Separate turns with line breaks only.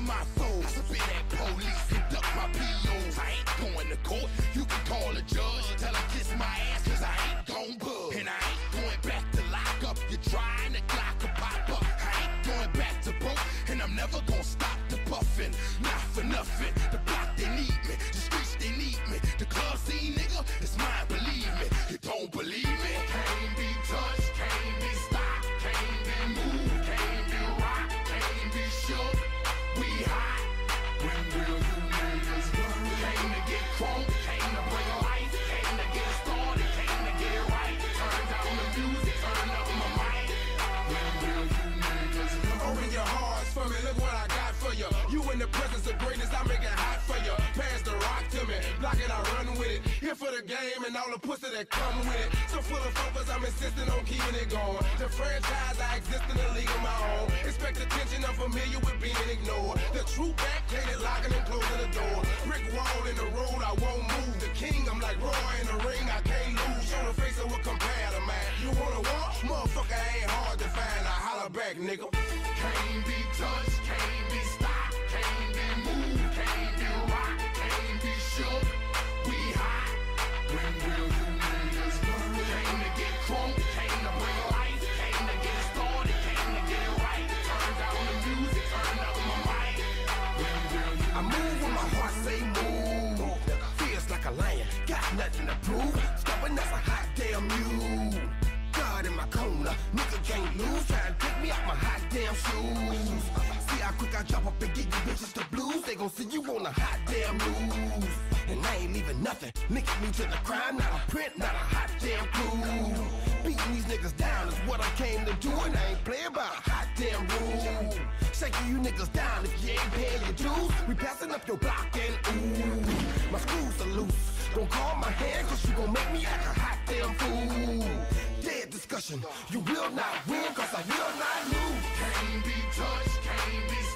I'm my. I spit at police duck my POs. I ain't going to court, you can call a judge. Tell her kiss my ass, cause I ain't gon' bug. And I ain't going back to lock up. You're trying to clock a pop up. I ain't going back to broke, and I'm never gonna stop the puffin'. Not for nothing. The
presence of greatness, I make it hot for you. Pass the rock to me, block it, I run with it. Here for the game and all the pussy that come with it. So full of focus, I'm insisting on keeping it going. The franchise, I exist in a league of my own. Expect attention, I'm familiar with being ignored. The true back, it locking and closing the door. Brick wall in the road, I won't move. The king, I'm like Roy in the ring, I can't lose. Show the face of what compare to man. You wanna walk? Motherfucker ain't hard to find. I holler back, nigga. I move when my heart say move. Feels like a lion, got nothing to prove. Stubborn as a hot damn mule. God in my corner, nigga can't lose. Try to take me out my hot damn shoes. See how quick I drop up and get you bitches the blues. They gon' see you on a hot damn move. And I ain't leaving nothing. Linking me to the crime, not a print, not a hot damn clue. Beating these niggas down is what I came to do, and I ain't playing by a hot damn rule. Shaking you niggas down if you ain't paying your dues. We passing up your block and ooh, my screws are loose. Don't call my hand, cause you gon' make me act a hot damn fool. Dead discussion, you will not win, cause I will not lose.
Can't be touched, can't be